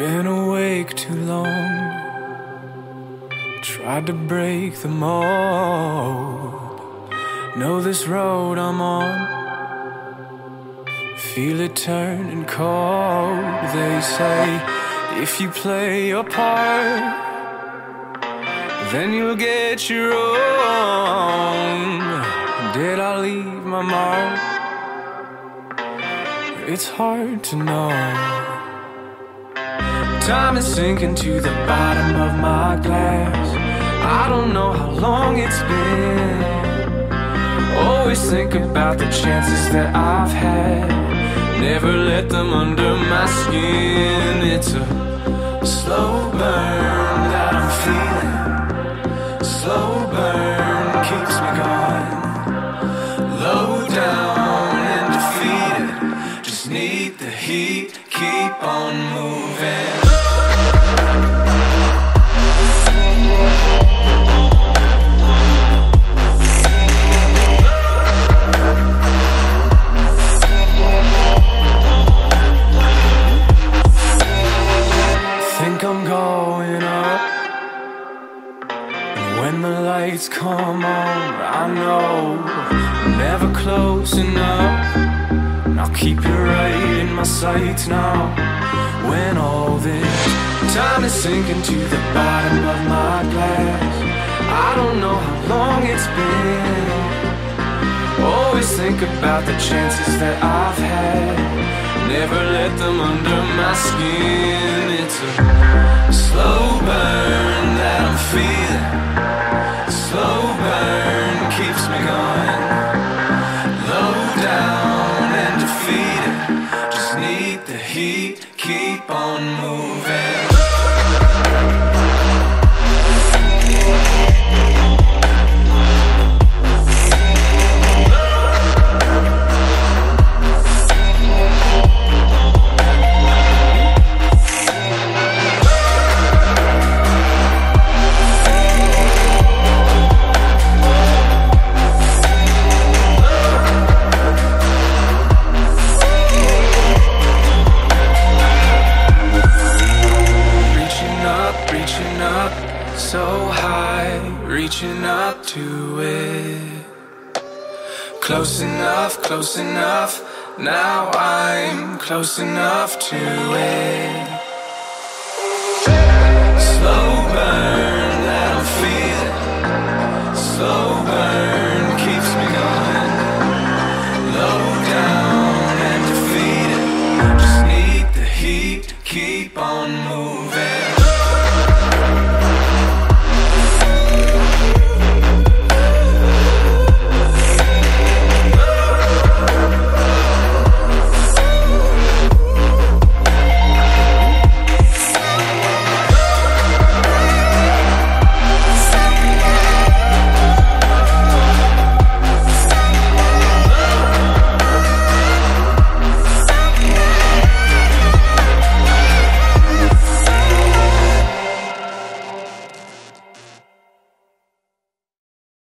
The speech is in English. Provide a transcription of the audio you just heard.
Been awake too long. Tried to break the mold. Know this road I'm on. Feel it turning cold. They say if you play your part, then you'll get your own. Did I leave my mark? It's hard to know. Time is sinking to the bottom of my glass. I don't know how long it's been. Always think about the chances that I've had. Never let them under my skin. It's a slow burn that I'm feeling. Slow burn keeps me going. Low down and defeated. Just need the heat, keep on moving. When the lights come on, I know I'm never close enough. And I'll keep you right in my sights now. When all this time is sinking to the bottom of my glass, I don't know how long it's been. Always think about the chances that I've had. Never let them under my skin. It's a slow burn reaching up, so high, reaching up to it. Close enough, close enough, now I'm close enough to it.